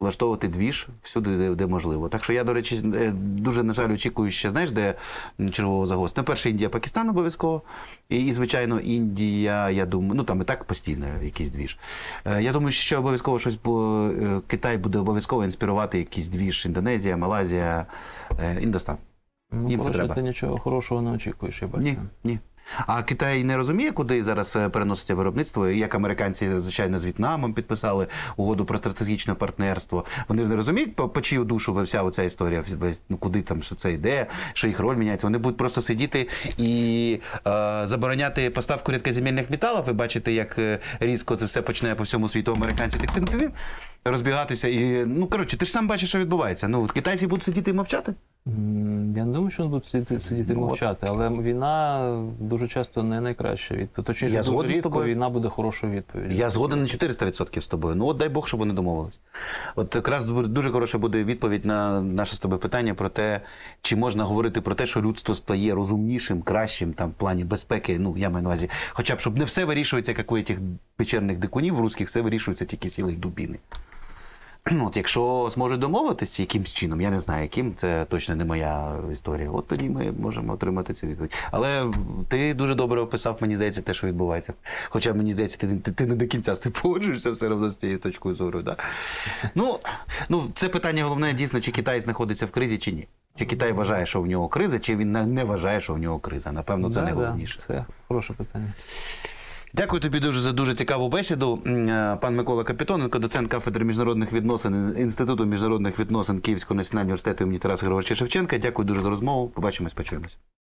влаштовувати двіж всюди, де, де можливо. Так що я, до речі, е, дуже, на жаль, очікую ще, знаєш, де чергового загосту. Ну, перше, Індія, Пакистан обов'язково. І, і, звичайно, Індія, я думаю, ну там і так постійно якийсь двіж. Е, Я думаю, що ще обов'язково щось, бо е, Китай буде обов'язково інспірувати якийсь двіж Індонезія, Малайзія, Індостан. Ну, Їм це треба. ти нічого хорошого не очікуєш, я бачу. Ні, ні. А Китай не розуміє, куди зараз е, переноситься виробництво. Як американці, звичайно, з В'єтнамом підписали угоду про стратегічне партнерство. Вони не розуміють, по, по чию душу вся оця історія, ну куди там що це йде, що їх роль міняється. Вони будуть просто сидіти і е, забороняти поставку рідкоземельних металів. Ви бачите, як е, різко це все почне по всьому світу американці так, розбігатися. І ну коротше, ти ж сам бачиш, що відбувається. Ну китайці будуть сидіти і мовчати. Я не думаю, що вони будуть сидіти, сидіти Ну, мовчати, але війна дуже часто не найкраща відповідь. Точніше, Я дуже рідко тобою. війна буде хорошою відповіддю. Я згоден на 400% з тобою. Ну от дай Бог, щоб вони домовились. От якраз дуже хороша буде відповідь на наше з тобою питання про те, чи можна говорити про те, що людство стає розумнішим, кращим там в плані безпеки. Ну я маю на увазі, хоча б щоб не все вирішується, як у цих печерних дикунів русських, все вирішується тільки сіли дубіни. *clears throat* От якщо зможуть домовитися якимсь чином, я не знаю, яким це точно не моя історія. От тоді ми можемо отримати цю відповідь. Але ти дуже добре описав, мені здається, те, що відбувається. Хоча мені здається, ти, ти, ти не до кінця з тим погоджуєшся все одно з цією точкою зору. Да? Ну, ну, це питання головне дійсно, чи Китай знаходиться в кризі, чи ні. Чи Китай вважає, що в нього криза, чи він не- не вважає, що в нього криза. Напевно, це Да, найголовніше. Да, це хороше питання. Дякую тобі дуже за дуже цікаву бесіду. Е, Пан Микола Капітоненко, доцент кафедри міжнародних відносин Інституту міжнародних відносин Київського національного університету імені Тараса Григоровича Шевченка. Дякую дуже за розмову. Побачимось, почуємось.